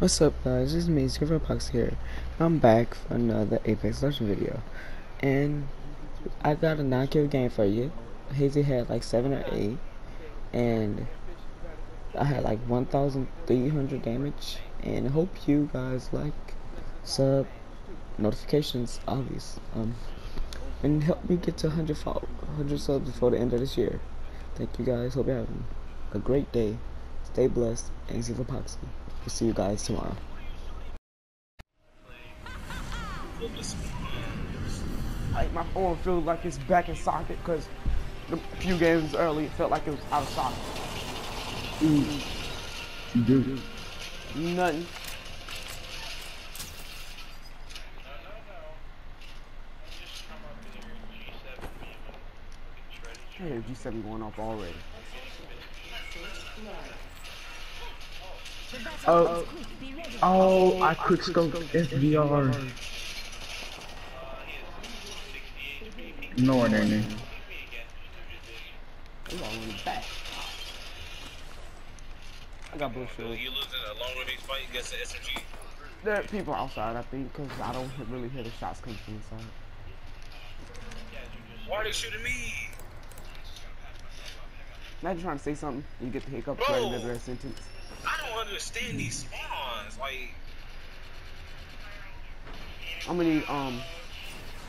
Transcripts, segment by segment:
What's up guys, this is me, Silverpox here. I'm back for another Apex Legends video. And I got a 9 kill game for you. Hazy had like 7 or 8. And I had like 1,300 damage. And hope you guys like, sub, notifications, obvious. Um, and help me get to 100, 100 subs before the end of this year. Thank you guys, hope you're having a great day. Stay blessed, and Silverpoxy. We'll see you guys tomorrow. Like my phone feels like it's back in socket because a few games early it felt like it was out of socket. Mm. You do. Nothing. I hear G7 going off already. Oh, oh, I quick scope SVR. Ignoring that name. He's all in the back. I got bullshit. You losing a long range fight against the SMG? There are people outside, I think, because I don't really hear the shots coming from inside. Why are they shooting me? Imagine trying to say something, and you get the hiccup Bro. right in the very sentence. I don't understand these spawns. Like, How many, um,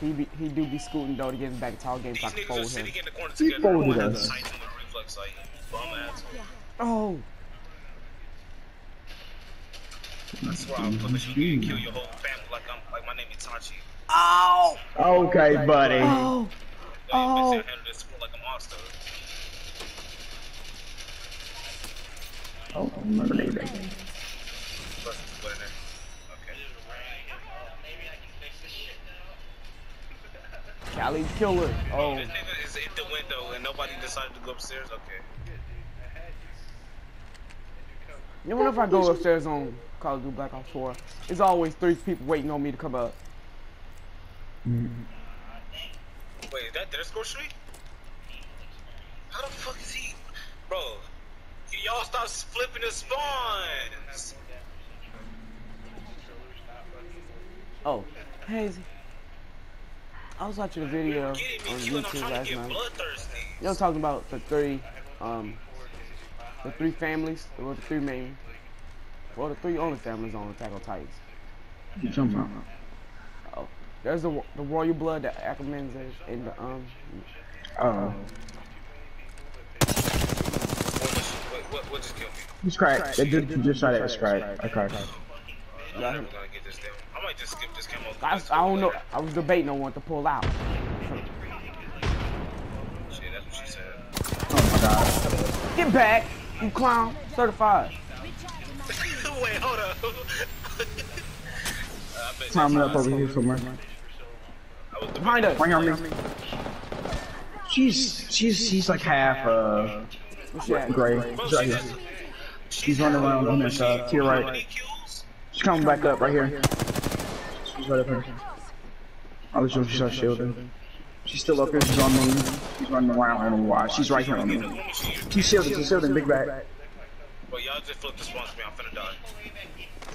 he be, he do be scooting though to get him back to our game so I can fold him. sitting in the corner He folded us. a Titan with a reflex sight. Bum ass. Oh, I swear I'll flip at you and kill your whole family like I'm like my name is Itachi. ow, Okay, buddy. oh, Yo, Oh. bitch, I handle this sport like a monster. Oh, I'm not gonna do that. Plus, it's put in there. Okay. Cali killer. Oh, This nigga is in the window and nobody decided to go upstairs. Okay. you know if I go upstairs on Call of Duty Black Ops 4, it's always three people waiting on me to come up. Wait, is that their score streak? How the fuck is he? Bro, y'all stop flipping the spawns. Oh, Hazy. I was watching a video on Getting me killed, I'm YouTube last night. bloodthirsty. You know, talking about the three, um, the three families, or the three main, well, the three only families on Attack on Titans. You talking about? Oh, there's the the royal blood that Ackerman is, and the um, Oh, What, just- what, what, what just killed me? he's cracked. They just, just shot at his crack. Okay. I'm never gonna get this down. I might just skip this camo. I, I don't know. I was debating on what to pull out. Shit, that's what she said. Oh my god. Get back, you clown, certified. Wait, hold up. Uh, I Time up over here somewhere. I Behind us. Bring on me. She's she's she's like half uh What's that? gray. Bro, She's right here. just- She's running around on this uh, to your right. She's coming back up right here. She's right up here. I was sure she started shielding. She's still up here. She's on me. She's running around. I don't know why. She's right here on me. She's shielding. She's shielding. Big back. Well, y'all just flipped the spawns me. I'm finna die.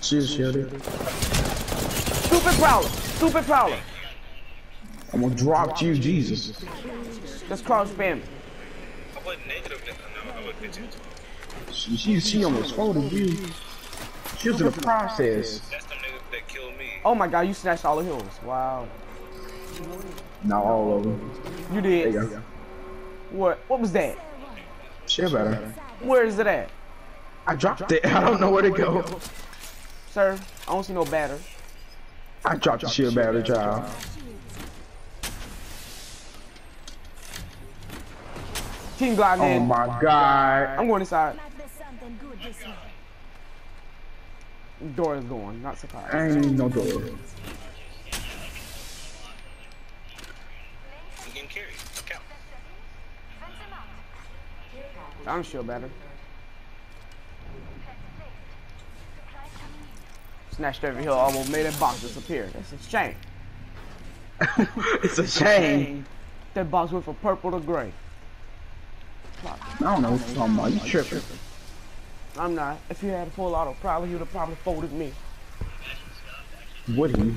She's shielded. Stupid prowler, stupid prowler. I'm gonna drop you, Jesus. Just cross spam. I went. No, I went 15. She she, she almost folded you. She was in the process. That's the nigga that killed me. Oh my god, you snatched all the hills. Wow. Not all of them. You There did. you go. What? What was that? Shit better. Where is it at? I dropped it. I don't know where to go. Sir, I don't see no batter. I dropped the shield battery, child. Team gliding Oh in. my god. I'm going inside. Like there's something good this way. Door is going. Not surprised. I ain't need no door. I'm getting carried. Count. I don't feel better. Snatched every hill, almost made that box disappear. That's a shame. it's a shame. That box went from purple to gray. I don't know what you're talking about. You tripping. I'm not. If he had a full auto, probably he would have probably folded me. Would he?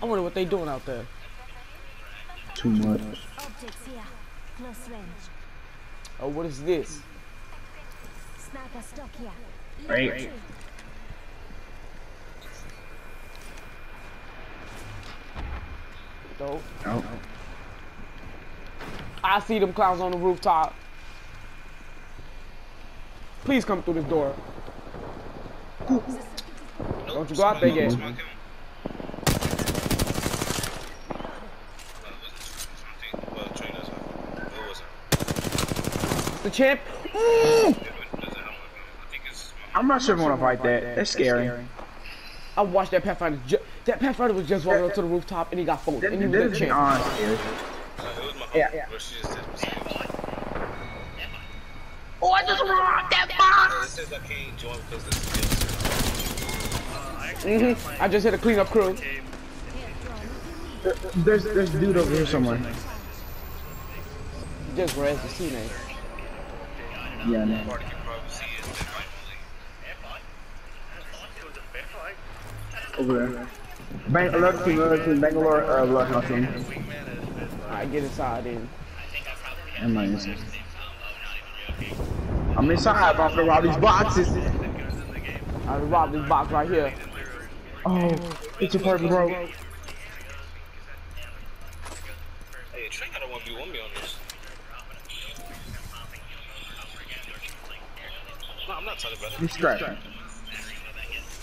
I wonder what they doing out there. Too much. Objects here. Close range. Oh, what is this? Sniper stock here. Right. Infantry. Dope. Oh. I see them clowns on the rooftop. Please come through this door. Don't you go out there yet. Smoke him. Well, Trey does have- what was it? The champ. It doesn't help with him. I think it's- I'm not sure if I want to fight that. That's scary. I watched that Pathfinder. Ju- that Pathfinder was just walking up to the rooftop and he got folded. That, And he that was the champ. Yeah, yeah. but she just did- Oh, I just robbed that box! It says I can't join because this is hmm I just hit a cleanup crew. There's there's a dude over here somewhere. Just res the C name. Yeah, man. part you can probably see is the Over there. Bang, alert team, alert team, Bangalore, uh, bloodhound team. Alright, get inside then. I'm not inside. I'm inside, but I'm gonna rob these boxes. I robbed this box right here. Oh, it's a purple, bro. Hey, Trey got a 1v1 me on this. No, I'm not talking about it. He's scratched.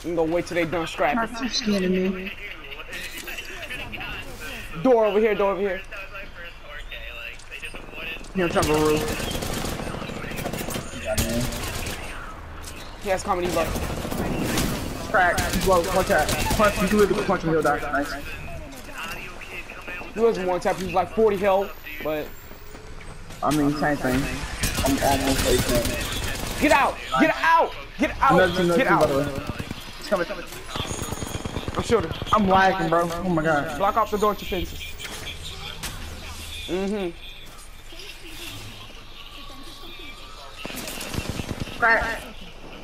I'm gonna wait till they done scrapping. Stop. Door over here, door over here. He on top of a roof. Yeah, man. He has comedy look. Crack. Whoa, one tap. Punch, you can really punch him, he'll die. Nice. He wasn't one tap, he was like 40 health, but I mean, same thing. I'm almost 18. get out! Get out! Get out! team, another Get team, by out! way. It's coming, coming. I'm shooting. I'm lagging, bro. Oh my god. Block off the door to fences. Mm-hmm. Crack.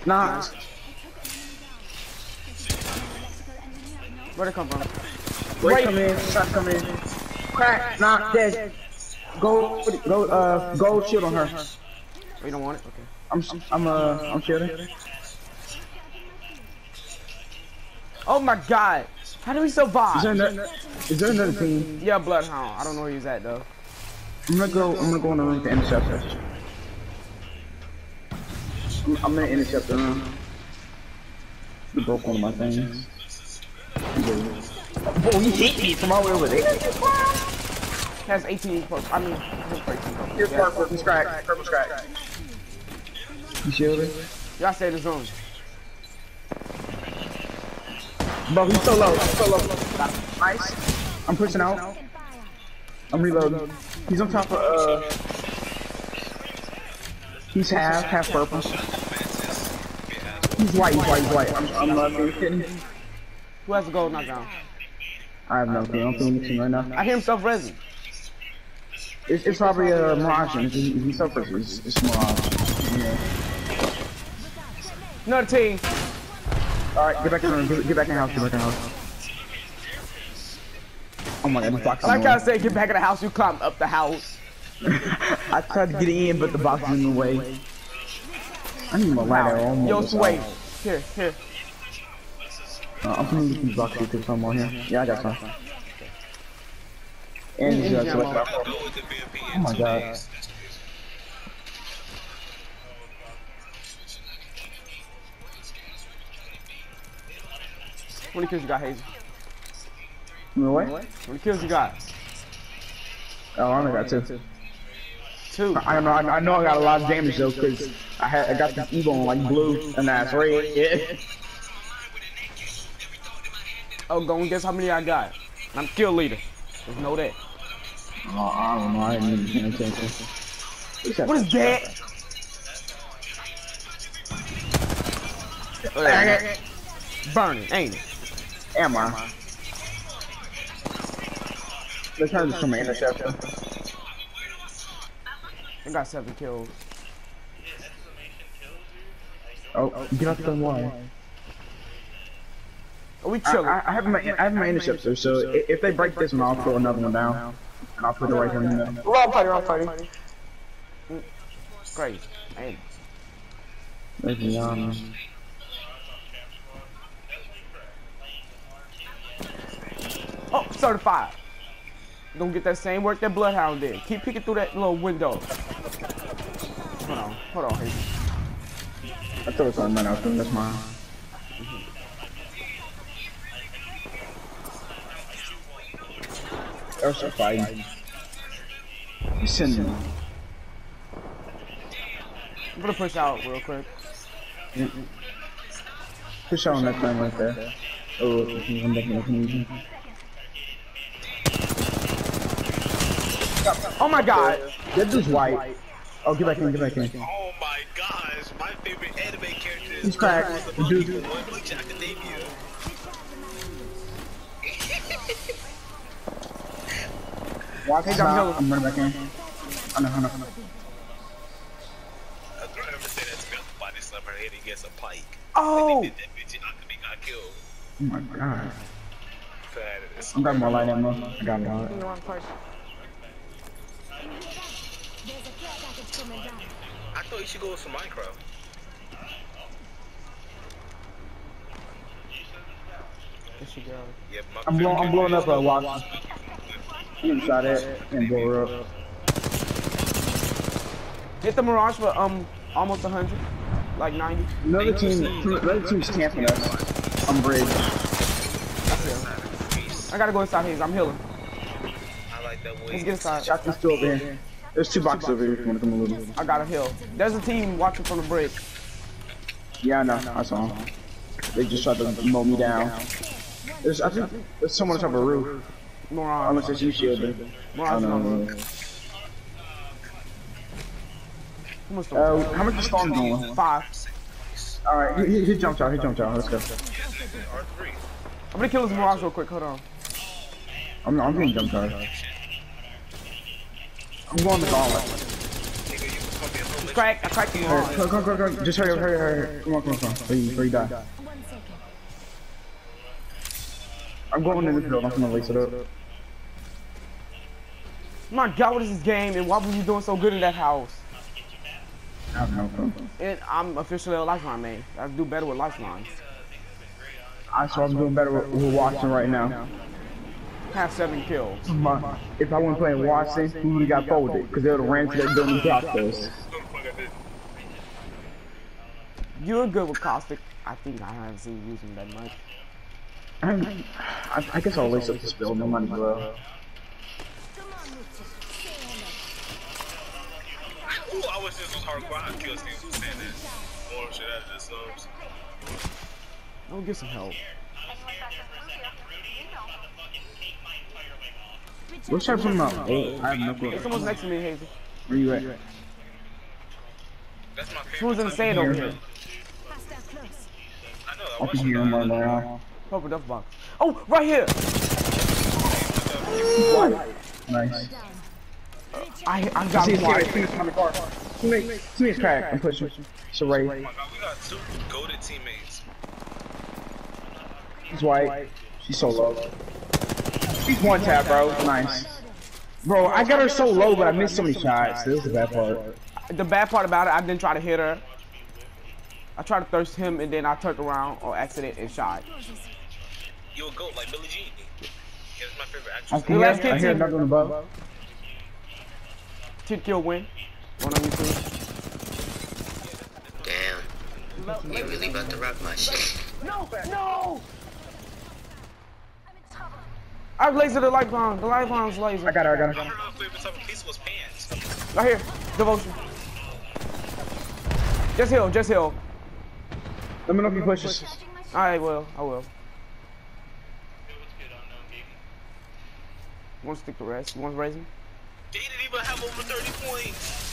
Nah. Where'd it come from? Wait, come in. Shot come in. Crack. Nah. Dead. Go. Go. Uh. Go. Shield on her. Oh, you don't want it? Okay. I'm. I'm. Uh. I'm shielding. Oh my god! How do we survive? Is there another? Is there another team? Yeah, Bloodhound. I don't know where he's at though. I'm gonna go. I'm gonna go in the room to intercept her. I'm, I'm gonna intercept her. Huh? You broke one of my things. Oh, he hit me from all the way over there. He has 18 posts. I mean, he has 13 posts. Here's purple. He's cracked. Purple's cracked. You shielded? Y'all stay in the zone. Bro, he's so low. He's so low. Nice. I'm pushing out. I'm reloading. He's on top of, uh... He's half, half purple. He's white, he's white, he's white. I'm, I'm not being kidding. Who has the gold knockdown? I have no clue. I'm feeling the team right now. I hear himself resin. It's, it's probably a uh, Mirage. He, he suffers, it's, it's Mirage. Yeah. Another team. Alright, get back in the room. Get, get back in the house. Get back in the house. Oh my god, this box I like I said, get back in the house. You climb up the house. way. I tried to get in, but the box is in the way. I need my lighter on. Yo, Sway. Here, here. Uh, I'm gonna use these boxes to some more here. Yeah, I got some. And these select yeah, out. Go with the BMP Oh my God. How many kills you got, Hazy? You know what? How many kills you got? Oh, I only got two. Two. I don't know. I, I know I got a lot of damage though, cause I had I got this Evo on like blue and that's red. Yeah. Oh, go and guess how many I got. I'm kill leader. Just know that. Oh, I don't know. I didn't even pay attention. What is that? Burning, ain't it? Am I? Let's turn this from an interception. I got seven kills. Oh, get off the wall. Are we I, chilling? I, I have my I have my interceptor, so i- if they break this one, I'll throw another one down, and I'll put it right here in the middle. Wrong party, wrong party. Great. Hey, There's the, um, Oh, certified. Gonna get that same work that Bloodhound did. Keep peeking through that little window. Hold on, hold on, Hazel. I throw something right out there. That's mine. They're so fighting. He's sending them. I'm gonna push out real quick. Push out on that thing right there. Oh, you can come back and it. Oh my god! That dude's white. Oh, get back in, get back in. Oh my gosh, my favorite anime character is He's cracked. The dude. One Punch Academia. Watch Hey, this Dom out. I'm running back in. I know, I know, I know. I remember saying that to me on the body slam her head against a pike. Oh! They did that bitch and Akame got killed. Oh my god. I'm grabbing more light ammo. I got it. In the wrong party. There's a care package coming down. I thought you should go with some Minecraft. There she goes. Yeah, I'm blowing, I'm blowing up a watch. watch. Shot it and blow her up. Hit the Mirage for um almost 100. Like 90. Another team, another team's camping us. I'm bridge. I gotta go inside his. I'm healing. I like that way. Let's get inside. Shot these two over here. There's two boxes over here if you want to come a little. I got a hill. There's a team watching from the bridge. Yeah, I know. I saw them. They just tried to mow me down. There's, I think there's someone on top of a roof. Mirage. Unless it's you shielding. Mirage I don't on the know. roof. How much Uh, storm? how much is storm going? Five. Alright, he, he, he jumped out, he jumped out. Let's go. I'm gonna kill this Mirage real quick. Hold on. I'm, I'm getting jumped out. I'm going to gauntlet. Nigga, you was fucking homeless. Crack. I cracked Hurry, Mirage. come, come, come, come. Just hurry up, hurry, hurry, hurry. Come on, come on, come on. You, before you die. I'm going in this building. I'm gonna lace it up. My God, what is this game? And why were you doing so good in that house? I don't know. And I'm officially a lifeline man. I do better with lifelines. I swear I'm doing better with, with Wattson right now. Have seven kills. My, if I wasn't playing Wattson, we would have got folded. Because they would have ran to that building and dropped us. You're good with caustic. I think I haven't seen you using that much. I, I, I guess I'll lace up this build. No might as well. Come on, Mucha. Say hello. Ooh, I wish this was hardcore. I'd kill Steve for saying that. More shit out of this subs. I'll get some help. Let's try something out. Oh, I have no clue. There's someone's next to me, Hazel. Where you at? That's my favorite. Someone's in the sand over here. I know. I I watched can hear him right now. Purple duff box. Oh, right here. Nice. I I got See, him. see, right, see, car. Teammate, teammate's cracked. I'm pushing. It's a Ray. Oh my god, we got two goaded teammates. She's white. She's so low. She's one tap, bro. Nice. Bro, I got her so low, but I missed so many shots. This is the bad part. The bad part about it, I didn't try to hit her. I tried to thirst him, and then I turned around on accident and shot. You a goat like Billie Jean. Yeah, that's my favorite I actress. can The hear, last kid I hear team. another one above. Ten kill win. One on YouTube. Damn. You really about to rock my shit. No, no. I lasered the light bomb. The light bomb's laser. I got her, I got I her. heard my favorite type of pizza was pants. Right here. Devotion. Just heal. Just heal. Let me know if you push this. I will. I will. You want to stick to rest? You want to raise him? They didn't even have over 30 points.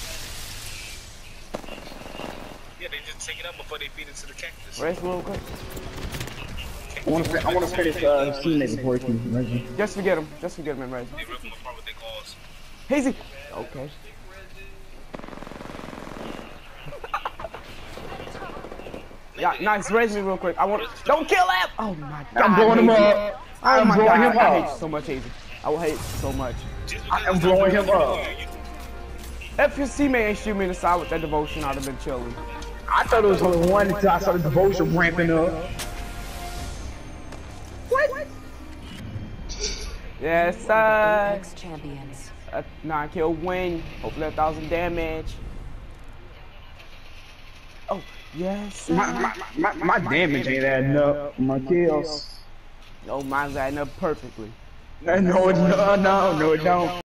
Yeah, they just take it up before they feed it to the cactus. Rest real quick. I want to, I want finish uh, teammate before he can Reggie. Just forget him. Just forget him and Reggie. Hazy. Okay. Yeah, nice. Raise me real quick. I want. Don't kill him. Oh my god. I'm blowing him up. Oh, I'm oh blowing him up. I hate so much, Hazy. I will hate so much. I am blowing him up. If his teammate ain't shoot me in the side with that devotion, I'd have been chilling. I thought it was only one until I saw the devotion ramping up. Yes, sir. Apex champions. A nine kill win. Hopefully a thousand damage. Oh, yes, sir. My, my, my, my damage ain't adding up. My kills. No, mine's adding up perfectly. No, no, no, no, no, it don't.